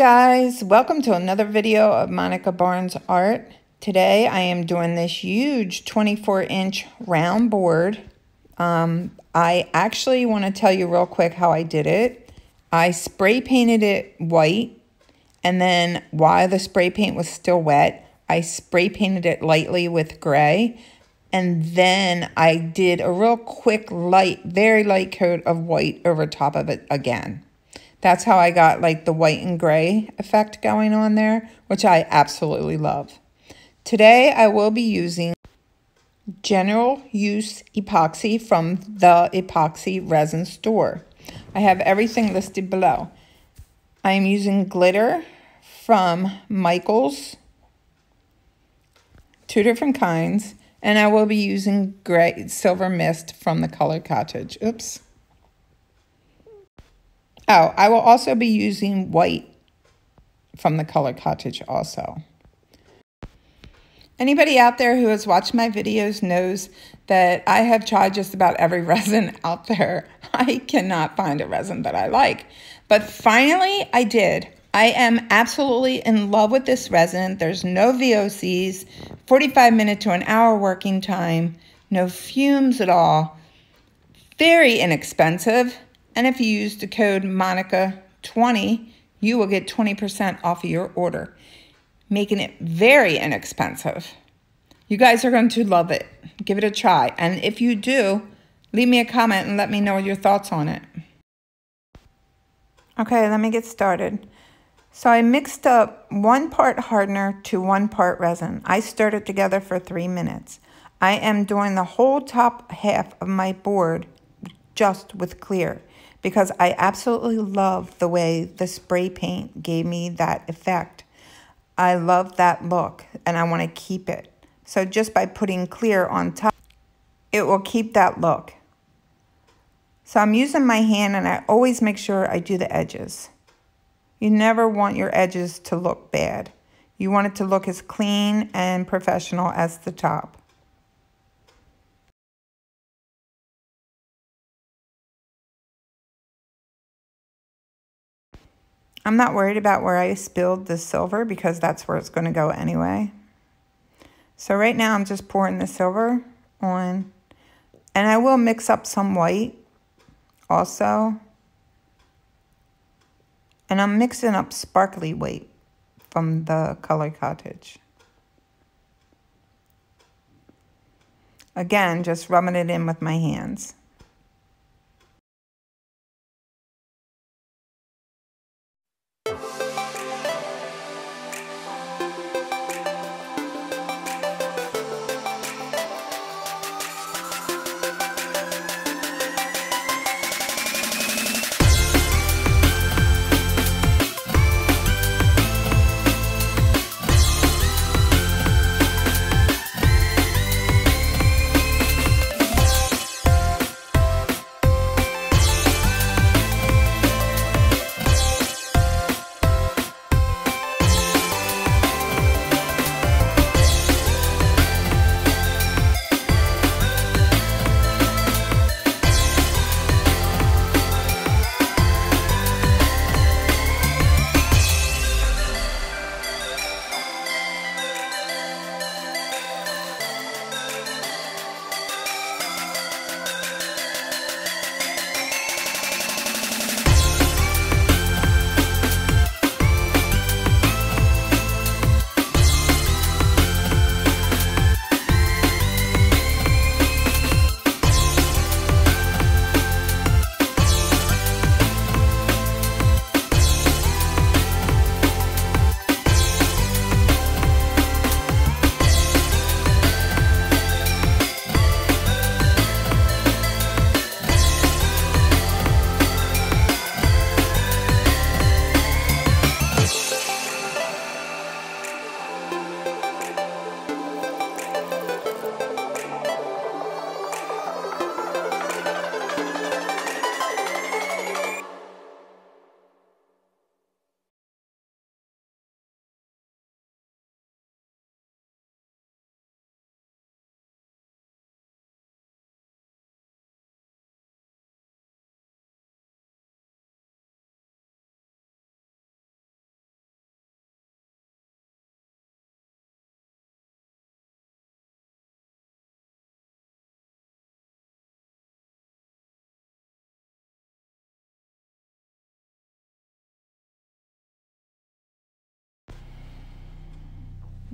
Guys, welcome to another video of Monica Barnes Art. Today I am doing this huge 24 inch round board. Um, I actually want to tell you real quick how I did it. I spray painted it white and then while the spray paint was still wet, I spray painted it lightly with gray and then I did a real quick light, very light coat of white over top of it again. That's how I got like the white and gray effect going on there, which I absolutely love. Today I will be using general use epoxy from the epoxy resin store. I have everything listed below. I am using glitter from Michaels, two different kinds, and I will be using gray silver mist from the color cottage. Oops. Oh, I will also be using white from the color cottage also. Anybody out there who has watched my videos knows that I have tried just about every resin out there. I cannot find a resin that I like. But finally, I did. I am absolutely in love with this resin. There's no VOCs, 45 minute to an hour working time, no fumes at all. Very inexpensive. And if you use the code MONICA20, you will get 20% off of your order, making it very inexpensive. You guys are going to love it. Give it a try. And if you do, leave me a comment and let me know your thoughts on it. Okay, let me get started. So I mixed up one part hardener to one part resin. I stirred it together for three minutes. I am doing the whole top half of my board just with clear because I absolutely love the way the spray paint gave me that effect. I love that look and I want to keep it. So just by putting clear on top, it will keep that look. So I'm using my hand and I always make sure I do the edges. You never want your edges to look bad. You want it to look as clean and professional as the top. I'm not worried about where I spilled the silver because that's where it's going to go anyway. So right now I'm just pouring the silver on. And I will mix up some white also. And I'm mixing up sparkly white from the Color Cottage. Again, just rubbing it in with my hands.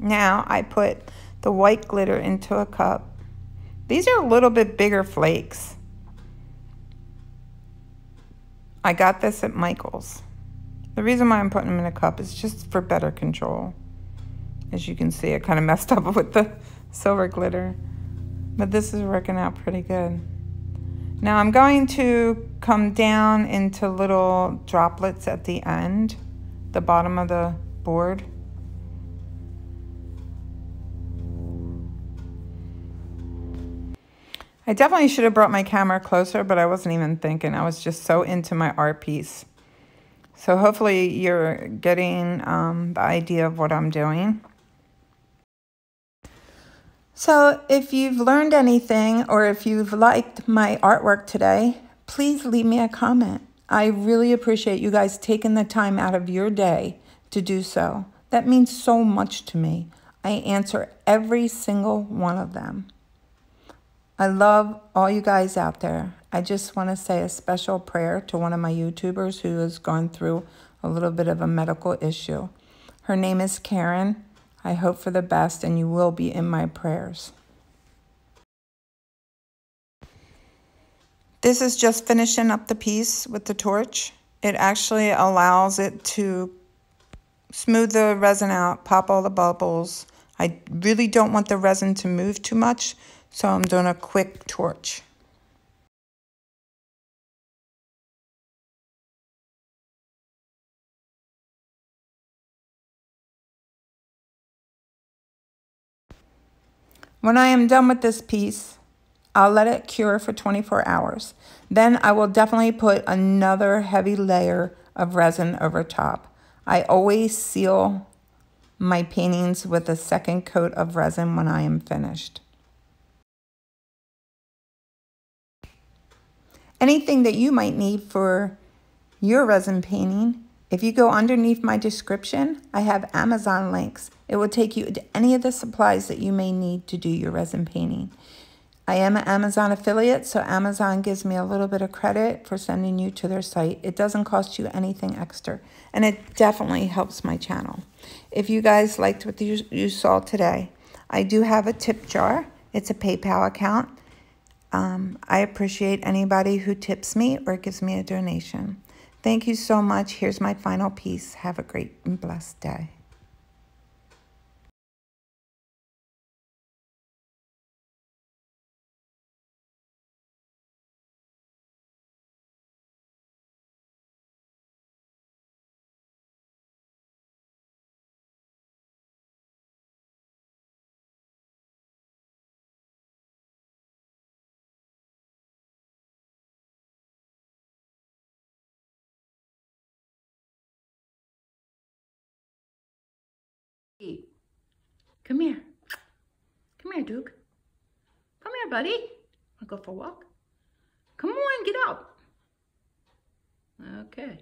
Now I put the white glitter into a cup. These are a little bit bigger flakes. I got this at Michael's. The reason why I'm putting them in a cup is just for better control. As you can see, I kind of messed up with the silver glitter. But this is working out pretty good. Now I'm going to come down into little droplets at the end, the bottom of the board. I definitely should have brought my camera closer, but I wasn't even thinking. I was just so into my art piece. So hopefully you're getting um, the idea of what I'm doing. So if you've learned anything or if you've liked my artwork today, please leave me a comment. I really appreciate you guys taking the time out of your day to do so. That means so much to me. I answer every single one of them. I love all you guys out there. I just want to say a special prayer to one of my YouTubers who has gone through a little bit of a medical issue. Her name is Karen. I hope for the best, and you will be in my prayers. This is just finishing up the piece with the torch. It actually allows it to smooth the resin out, pop all the bubbles. I really don't want the resin to move too much, so I'm doing a quick torch. When I am done with this piece, I'll let it cure for 24 hours. Then I will definitely put another heavy layer of resin over top. I always seal my paintings with a second coat of resin when I am finished. Anything that you might need for your resin painting, if you go underneath my description, I have Amazon links. It will take you to any of the supplies that you may need to do your resin painting. I am an Amazon affiliate, so Amazon gives me a little bit of credit for sending you to their site. It doesn't cost you anything extra, and it definitely helps my channel. If you guys liked what you, you saw today, I do have a tip jar. It's a PayPal account. Um, I appreciate anybody who tips me or gives me a donation. Thank you so much. Here's my final piece. Have a great and blessed day. Come here. Come here, Duke. Come here, buddy. Wanna go for a walk? Come on, get out. Okay.